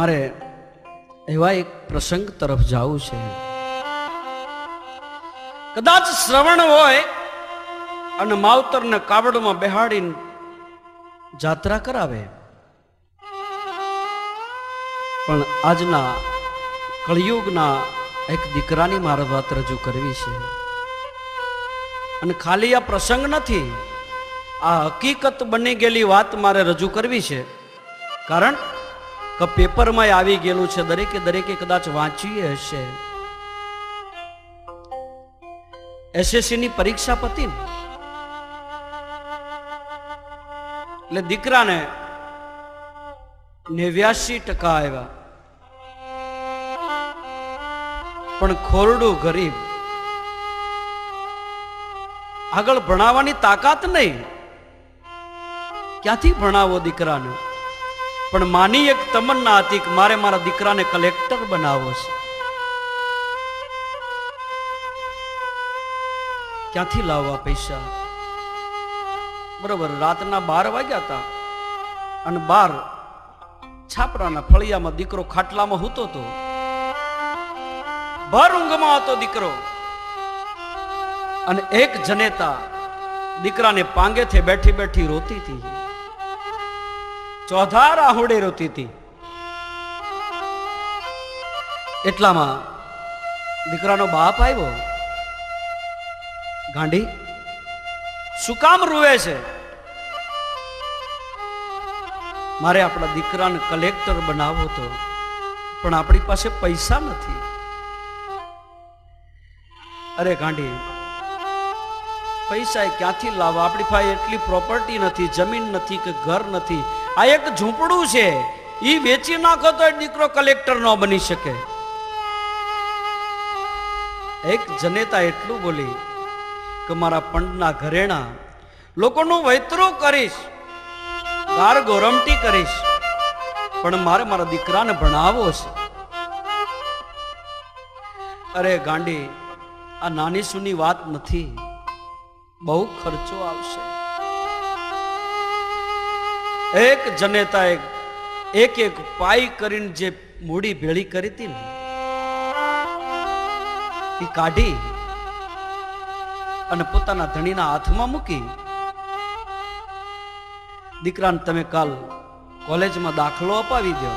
મારે એવા એક પ્રસંગ તરફ જવું છે. કદાચ શ્રવણ હોય અને માવતરને કાવડમાં બેહાડીને જાત્રા કરાવે. પણ આજના કળિયુગના એક દીકરાની મારે વાત રજૂ કરવી છે. અને ખાલી આ પ્રસંગ નથી, આ હકીકત બની ગયેલી વાત મારે રજૂ કરવી છે. કારણ કે પેપરમાં આવી ગયેલું છે, દરેકે દરેકે કદાચ વાંચી હશે. એસએસસી ની પરીક્ષા પતી એટલે દીકરાને નેવ્યાસી ટકા આવ્યા. પણ ખોરડું ગરીબ. આગળ ભણાવવાની તાકાત નહીં. ક્યાંથી ભણાવો દીકરાને? પણ માની એક તમન્ના હતી કે મારે મારા દીકરાને કલેક્ટર બનાવવો છે. ક્યાંથી લાવવા પૈસા? બરોબર, રાતના બાર વાગ્યા હતા. અને બાર છાપરાના ફળિયામાં દીકરો ખાટલામાં હૂતો હતો. ભર ઊંઘમાં હતો દીકરો. અને એક જનેતા દીકરાને પાંગેથી બેઠી બેઠી રોતી હતી. ચોધાર રાહુડે રોતી હતી એટલામાં દીકરાનો બાપ આવ્યો. ગાંડી, શું કામ રૂવે છે? મારે આપણા દીકરાને કલેક્ટર બનાવવો તો પણ આપણી પાસે પૈસા નથી. અરે ગાંડી, પૈસા એ ક્યાંથી લાવવા? આપણી પાસે એટલી પ્રોપર્ટી નથી, જમીન નથી કે ઘર નથી. આ એક ઝૂંપડું છે. ઈ વેચી નાખો તો એ દીકરો કલેક્ટર ન બની શકે. એક જનેતા એટલું બોલી કે મારા પંડના ઘરેણા, લોકોનું વૈતરું કરીશ, ગાર ગોરમટી કરીશ, પણ મારે મારા દીકરાને ભણાવવો છે. અરે ગાંડી, આ નાની સુની વાત નથી. બહુ ખર્ચો આવશે. એક જનેતા એક એક પાઈ કરીને જે મૂડી ભેળી કરી હતી ને, એ કાઢી અને પોતાના ધણીના હાથમાં મૂકી. દીકરાને તમે કાલ કોલેજમાં દાખલો અપાવી દો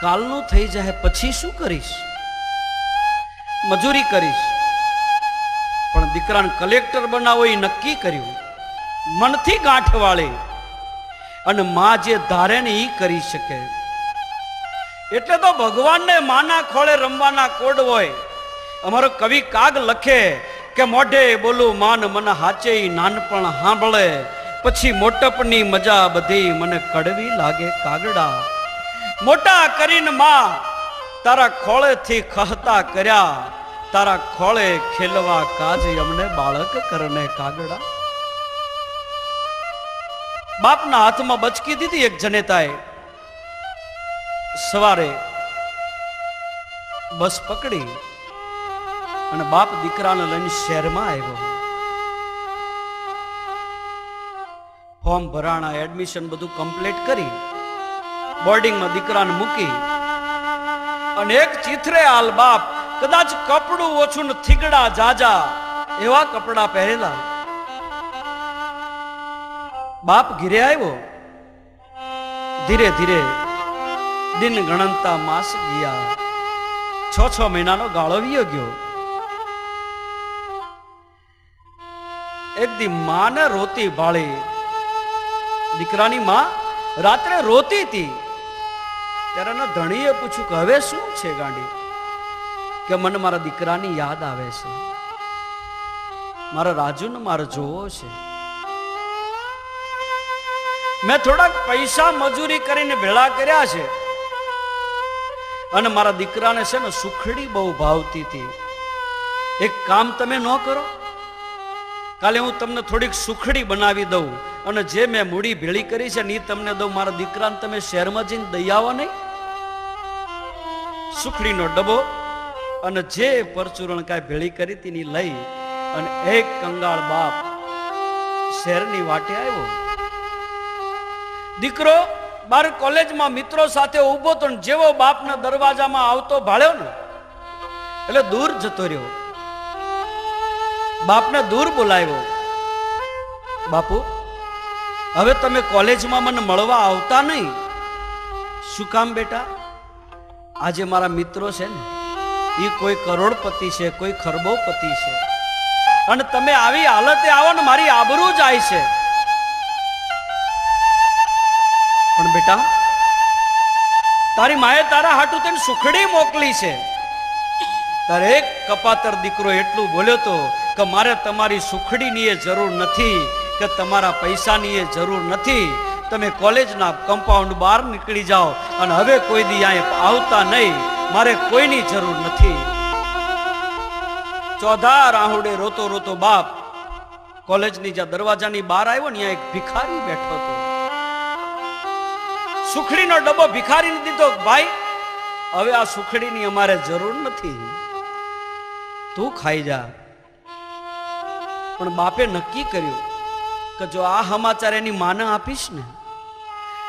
કાલનું થઈ જાય, પછી શું કરીશ? મજૂરી કરીશ. પણ દીકરાને કલેક્ટર બનાવો એ નક્કી કર્યું. મનથી ગાંઠ વાળે. અને માં જે ધારે ને કરી શકે. એટલે તો ભગવાનને માના ખોળે રમવાના કોડ હોય. અમારો કવિ કાગ લખે કે મોઢે બોલું, માન મન હાચે નાનપણ સાંભળે પછી મોટપની મજા બધી મને કડવી લાગે કાગડા. મોટા કરીને માં તારા ખોળેથી ખહતા કર્યા. તારા ખોળે ખેલવા કાજ અમને બાળક કરને કાગડા. બાપના હાથમાં બચકી દીધી એક જનેતાએ. સવારે બસ પકડી અને બાપ દીકરાને લઈને શહેરમાં આવ્યો. ફોર્મ ભરાણા, એડમિશન બધું કમ્પ્લીટ કરી બોર્ડિંગમાં દીકરાને મૂકી અને એક ચિથરે આલ બાપ કદાચ કપડું ઓછું ને થીગડા જાજા એવા કપડા પહેરેલા. બાપ ઘીરે આવ્યો. ધીરે ધીરે દિન ગણનતા માસ ગયા. છ છ મહિનાનો ગાળો વિયો ગયો. એક દી માને રોતી ભાળી. દીકરાની માં રાત્રે રોતી હતી. ત્યારે એના ધણીએ પૂછ્યું કે હવે શું છે ગાંડી? કે મને મારા દીકરાની યાદ આવે છે. મારા રાજુને મારે જોવો છે. મેં થોડાક પૈસા મજૂરી કરીને ભેળા કર્યા છે. અને મારા દીકરાને છે ને સુખડી બહુ ભાવતી હતી. એક કામ તમે ન કરો. કાલે હું તમને થોડીક સુખડી બનાવી દઉં અને જે મેં મૂડી ભેળી કરી છે ને એ તમને દઉં. મારા દીકરાને તમે શહેરમાં જઈને દઈ આવો નહીં. સુખડીનો ડબ્બો અને જે પરચુરણ કાંઈ ભેળી કરી હતી લઈ અને એક કંગાળ બાપ શહેરની વાટે આવ્યો. દીકરો, બાર કોલેજમાં મિત્રો સાથે ઊભો તો જેવો બાપના દરવાજામાં આવતો ભાળ્યો ને, એટલે દૂર જતો રહ્યો. બાપને દૂર બોલાવ્યો. બાપુ, હવે તમે કોલેજમાં મને મળવા આવતા નહીં. શું કામ બેટા? આજે મારા મિત્રો છે ને એ કોઈ કરોડપતિ છે, કોઈ ખરબોપતિ છે. અને તમે આવી હાલતે આવો ને મારી આબરૂ જાય છે. પણ બેટા, તારી માએ તારા હાટું તેને સુખડી મોકલી છે. તારે એક કપાતર દીકરો એટલું બોલ્યો તો કે મારે તમારી સુખડીની એ જરૂર નથી, કે તમારા પૈસાની એ જરૂર નથી. તમે કોલેજના કમ્પાઉન્ડ બહાર નીકળી જાઓ અને હવે કોઈ દી અહીંયા આવતા નહીં, મારે કોઈની જરૂર નથી. ચોધા રાહુડે રોતો રોતો બાપ કોલેજની જ્યાં દરવાજાની બહાર આવ્યો ને ત્યાં એક ભિખારી બેઠો હતો. સુખડીનો ડબ્બો ભિખારીને દીધો, ભાઈ, હવે આ સુખડીની અમારે જરૂર નથી. તું ખાઈ જા. પણ બાપે નક્કી કર્યું કે જો આ સમાચાર એની માને આપીશ ને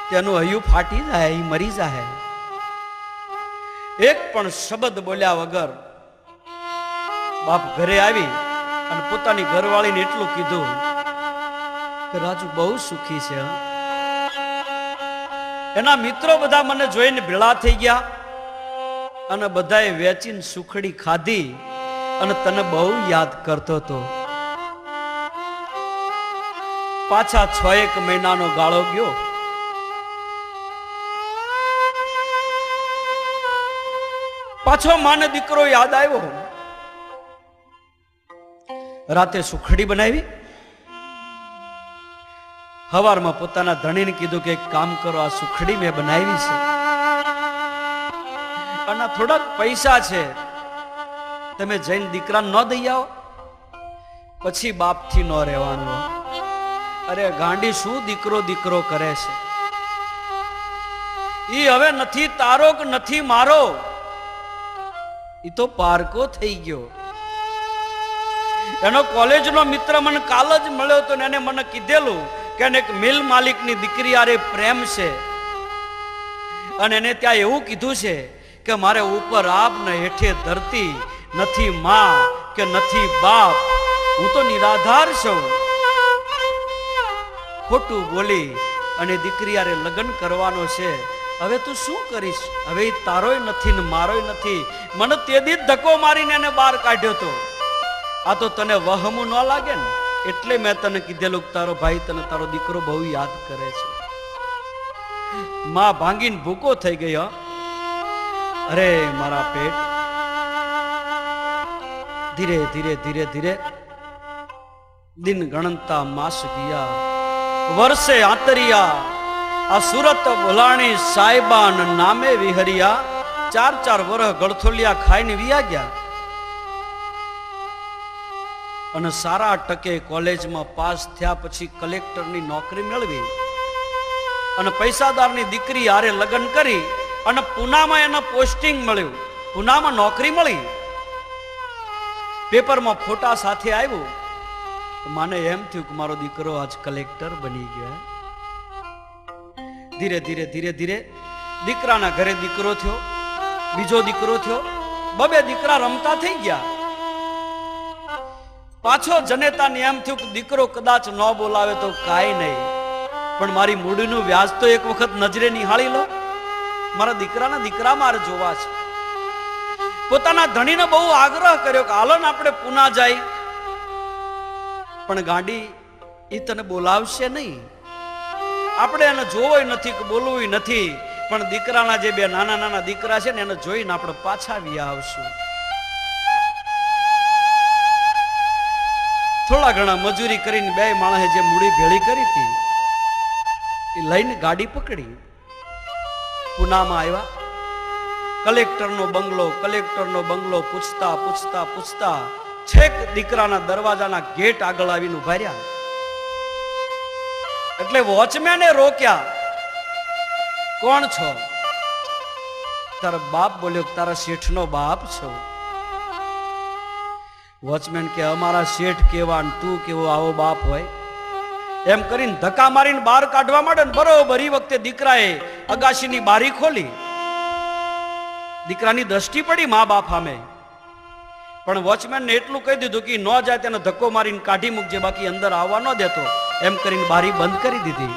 તેનું હૈયું ફાટી જાય, એ મરી જાય. એક પણ શબ્દ બોલ્યા વગર બાપ ઘરે આવી અને પોતાની ઘરવાળીને એટલું કીધું કે, રાજુ, બહુ સુખી છે. એના મિત્રો બધા મને જોઈને ભેળા થઈ ગયા અને બધાએ વેચીને સુખડી ખાધી અને તને બહુ યાદ કરતો હતો. પાછા છ એક મહિનાનો ગાળો ગયો. પાછો માને દીકરો યાદ આવ્યો. રાતે સુખડી બનાવી હવારમાં પોતાના ધણીને કીધું કે એક કામ કરો, આ સુખડી મેં બનાવી છે. અને થોડાક પૈસા છે. તમે જઈને દીકરા ન દઈ આવો. પછી બાપથી ન રહેવાનું. અરે, ગાંડી શું દીકરો દીકરો કરે છે? ઈ હવે નથી તારો કે નથી મારો? ઈ તો પારકો થઈ ગયો. એનો કોલેજનો મિત્ર મને કાલ જ મળ્યો ને એને મને કીધેલું કે એને એક મિલ માલિકની દીકરી આરે પ્રેમ છે. અને એને ત્યાં એવું કીધું છે કે મારે ઉપર આપ ને હેઠે ધરતી, નથી માં કે નથી બાપ. હું તો નિરાધાર છું. ખોટું બોલી અને દીકરી આરે લગ્ન કરવાનો છે. હવે તું શું કરીશ? હવે તારોય નથી ને મારોય નથી. મને તે દી ધક્કો મારીને એને બહાર કાઢ્યો તો. આ તો તને વહમું ન લાગે ને? એટલે મેં તને કીધેલું તારો ભાઈ તને તારો દીકરો બહુ યાદ કરે છે. માં ભાંગીને ભૂકો થઈ ગયો અરે મારા પેટ. ધીરે ધીરે ધીરે ધીરે દિન ગણતા માસ ગયા. વર્ષે આતરિયા, આ સુરત બોલાણી સાહેબાન નામે વિહરિયા. ચાર ચાર વર્ષ ગળથોલિયા ખાઈને વિયા ગયા. અને સારા ટકે કોલેજમાં પાસ થયા પછી કલેક્ટરની નોકરી મેળવી. અને પૈસાદારની દીકરી હારે લગ્ન કરી અને પૂનામાં એને પોસ્ટિંગ મળ્યું. પૂનામાં નોકરી મળી. પેપરમાં ફોટા સાથે આવ્યું. મને એમ થયું કે મારો દીકરો આજ કલેક્ટર બની ગયો ધીરે ધીરે ધીરે ધીરે દીકરાના ઘરે દીકરો થયો, બીજો દીકરો થયો, બબે દીકરા રમતા થઈ ગયા. પાછો જનેતાને એમ થયું કે દીકરો કદાચ ન બોલાવે તો કાંઈ નહીં. પણ મારી મૂડીનું વ્યાજ તો એક વખત નજરે નિહાળી લો. મારા દીકરાના દીકરા મારે જોવા છે. પોતાના ધણીને બહુ આગ્રહ કર્યો કે હાલો આપણે પુના જાય. પણ ગાંડી એ તને બોલાવશે નહીં. આપણે એને જોવો નથી કે બોલવું નથી. પણ દીકરાના જે બે નાના નાના દીકરા છે ને એને જોઈને આપણે પાછા વ્યા આવશું. થોડા ઘણા મજૂરી કરીને બે માણસે જે મૂડી ભેળી કરી હતી, એ લઈને ગાડી પકડી. પુનામાં આવ્યા. કલેક્ટરનો બંગલો કલેક્ટરનો બંગલો, પૂછતા પૂછતા પૂછતા છેક દીકરાના દરવાજાના ગેટ આગળ આવીને ઊભા રહ્યા. એટલે વોચમેને રોક્યા. કોણ છો? તારા બાપ, બોલ્યો, તારા શેઠનો બાપ છો. વોચમેન કે, અમારા શેઠ કેવા તું કેવો, આવો બાપ હોય. એમ કરીને ધક્કા મારીને બહાર કાઢવા માંડે ને બરોબર એ વખતે દીકરાએ અગાશીની બારી ખોલી. દીકરાની દ્રષ્ટિ પડી મા બાપ સામે. પણ વોચમેનને એટલું કહી દીધું કે ન જાય તેને ધક્કો મારીને કાઢી મૂકજે બાકી અંદર આવવા ન દેતો. એમ કરીને બારી બંધ કરી દીધી.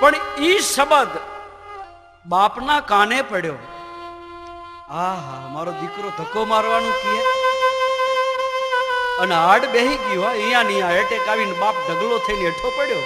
પણ ઈ શબ્દ બાપના કાને પડ્યો? આહા, મારો દીકરો ધક્કો મારવાનું કહે. અને હાડ બેહી ગયો હોય અહીંયા નહીં એટેક આવીને બાપ ઢગલો થઈને હેઠો પડ્યો.